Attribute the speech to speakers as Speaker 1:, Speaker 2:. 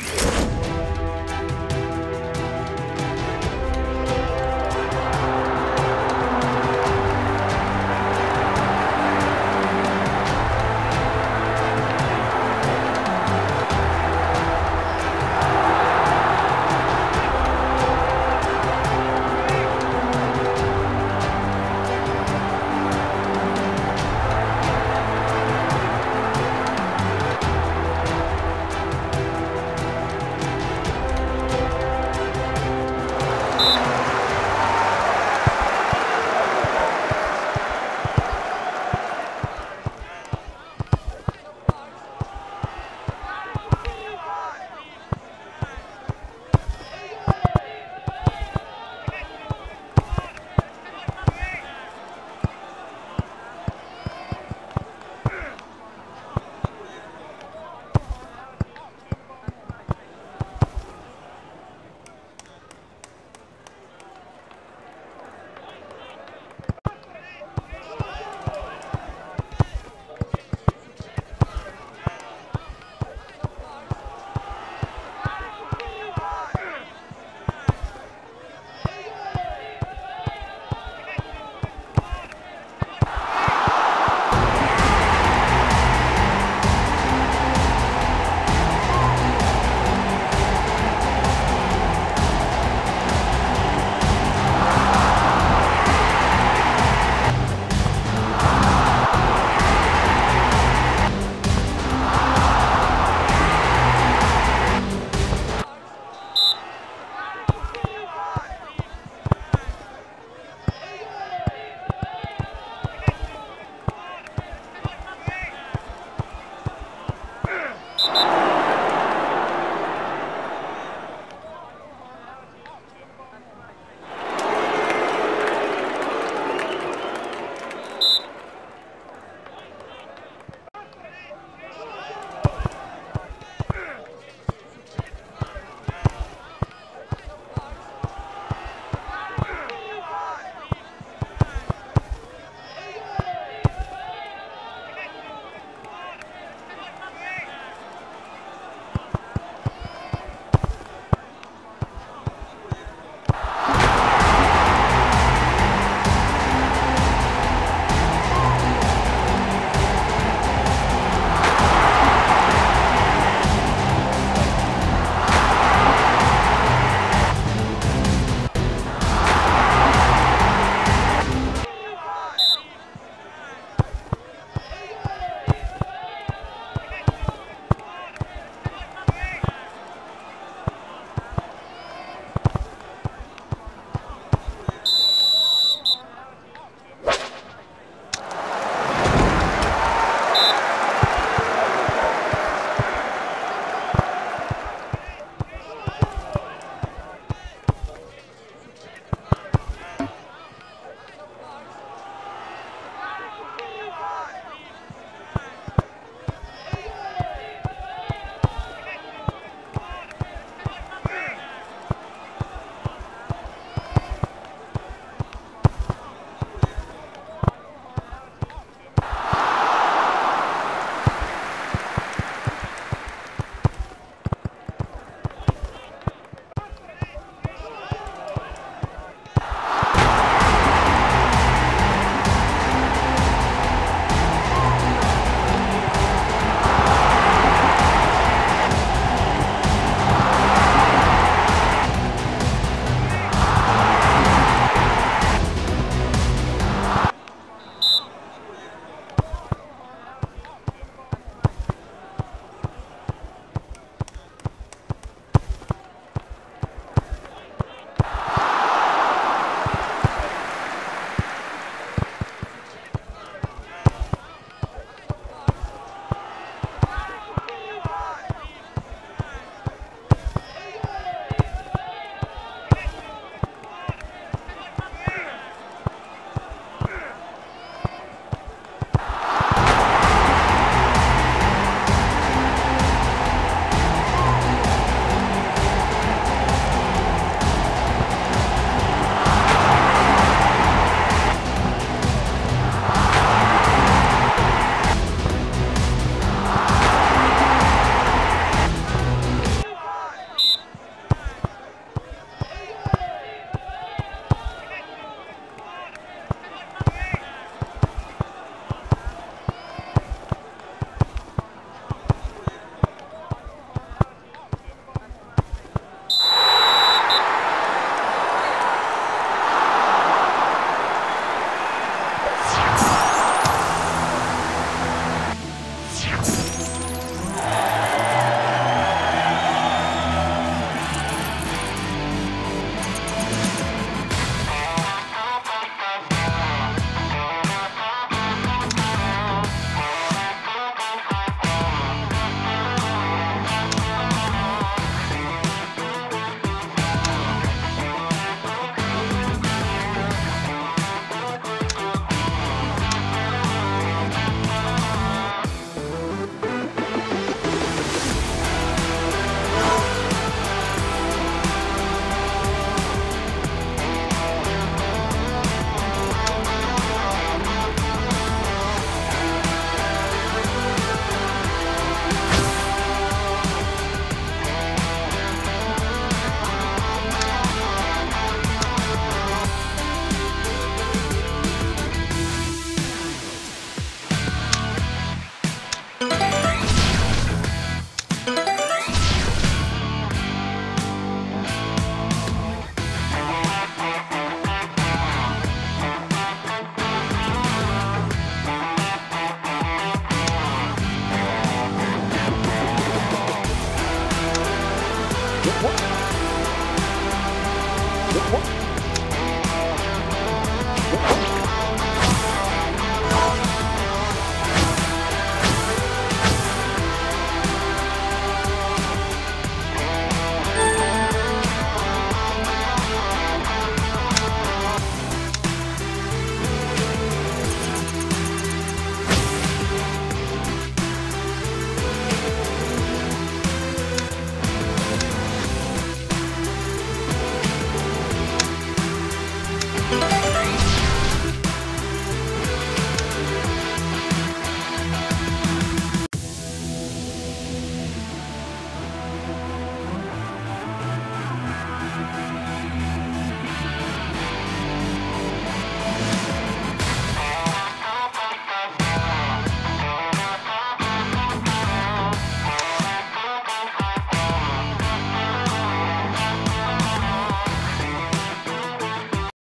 Speaker 1: Yeah. 生活。